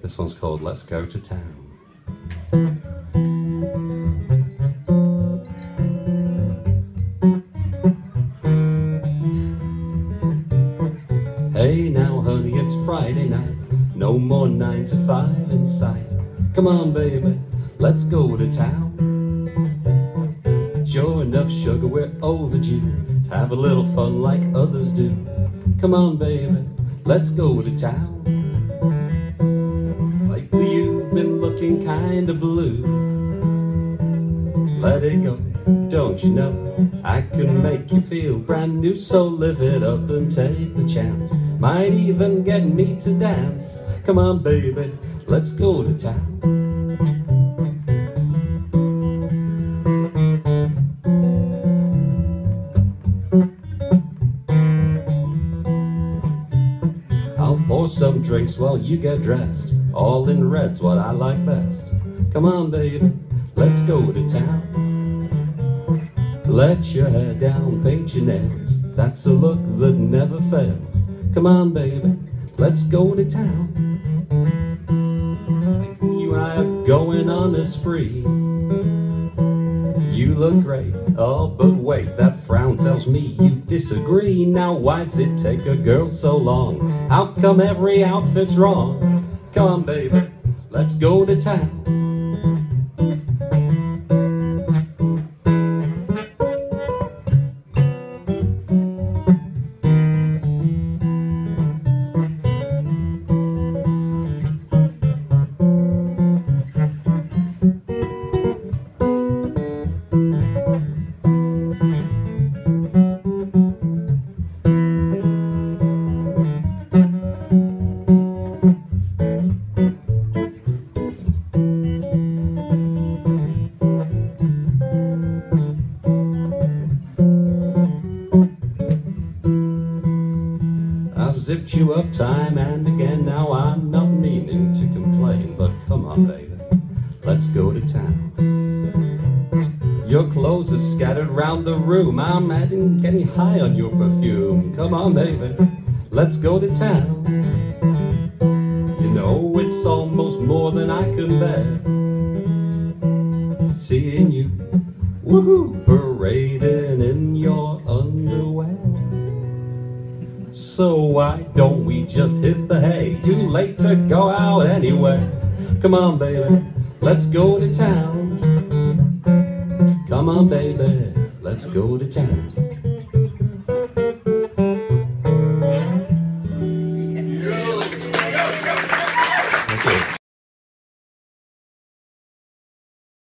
This one's called Let's Go to Town. Hey now honey, it's Friday night. No more nine to five in sight. Come on baby, let's go to town. Sure enough sugar, we're overdue. Have a little fun like others do. Come on baby, let's go to town Been looking kinda blue. Let it go, don't you know I can make you feel brand new. So live it up and take the chance. Might even get me to dance. Come on baby, let's go to town. I'll pour some drinks while you get dressed. All in red's what I like best. Come on, baby, let's go to town. Let your hair down, paint your nails. That's a look that never fails. Come on, baby, let's go to town. You and I are going on a spree. You look great, oh, but wait, that frown tells me you disagree. Now, why'd it take a girl so long? How come every outfit's wrong? Come on, baby, let's go to town. I've zipped you up time and again. Now I'm not meaning to complain, but come on, baby, let's go to town. Your clothes are scattered round the room. I'm adding, getting high on your perfume. Come on, baby, let's go to town. You know it's almost more than I can bear. Seeing you, woohoo, parading in your underwear. So why don't we just hit the hay? Too late to go out anyway. Come on, baby, let's go to town. Come on, baby, let's go to town.